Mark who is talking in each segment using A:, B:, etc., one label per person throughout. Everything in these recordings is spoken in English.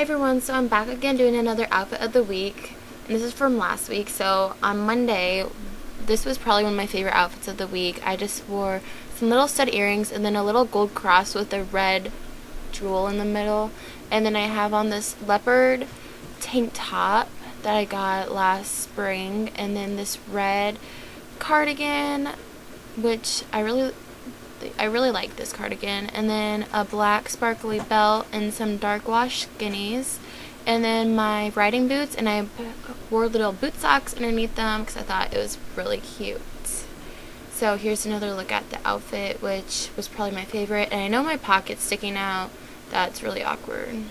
A: Hey everyone, so I'm back again doing another outfit of the week. And this is from last week. So on Monday, this was probably one of my favorite outfits of the week. I just wore some little stud earrings and then a little gold cross with a red jewel in the middle. And then I have on this leopard tank top that I got last spring. And then this red cardigan, which I really I really like this cardigan. And then a black sparkly belt and some dark wash skinnies. And then my riding boots and I wore little boot socks underneath them because I thought it was really cute. So here's another look at the outfit which was probably my favorite. And I know my pocket's sticking out. That's really awkward.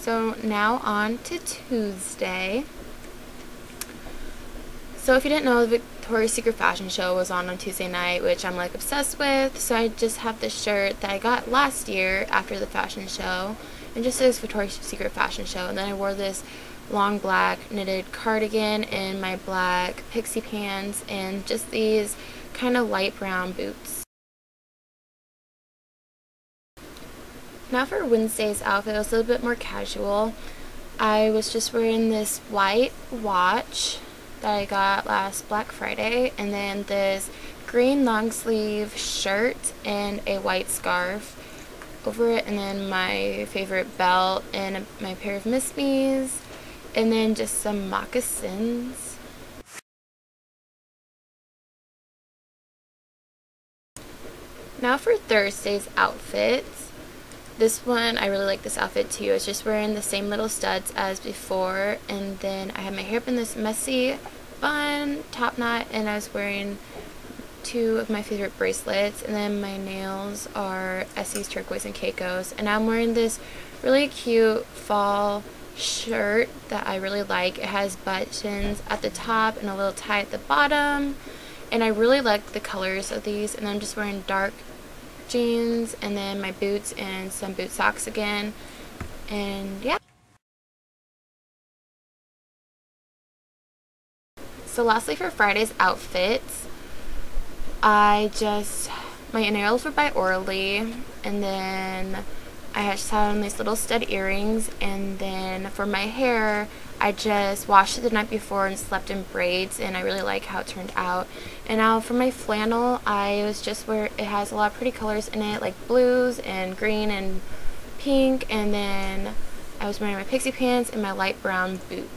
A: So now on to Tuesday. So if you didn't know, the Victoria's Secret fashion show was on on Tuesday night, which I'm like obsessed with. So I just have this shirt that I got last year after the fashion show. And just says Victoria's Secret fashion show. And then I wore this long black knitted cardigan and my black pixie pants and just these kind of light brown boots. Now for Wednesday's outfit, it was a little bit more casual. I was just wearing this white watch that I got last Black Friday and then this green long sleeve shirt and a white scarf over it and then my favorite belt and my pair of Miss Me's and then just some moccasins. Now for Thursday's outfits. This one, I really like this outfit too. It's just wearing the same little studs as before. And then I had my hair up in this messy bun, top knot, and I was wearing two of my favorite bracelets. And then my nails are Essie's Turquoise and Caicos. And I'm wearing this really cute fall shirt that I really like. It has buttons at the top and a little tie at the bottom. And I really like the colors of these. And I'm just wearing dark jeans and then my boots and some boot socks again. And yeah. So lastly for Friday's outfits, I just, my nails were by Orly and then I just had on these little stud earrings and then for my hair I just washed it the night before and slept in braids and I really like how it turned out. And now for my flannel I was just where it has a lot of pretty colors in it like blues and green and pink and then I was wearing my pixie pants and my light brown boot.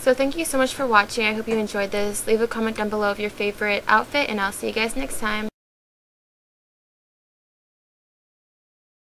A: So thank you so much for watching. I hope you enjoyed this. Leave a comment down below of your favorite outfit and I'll see you guys next time.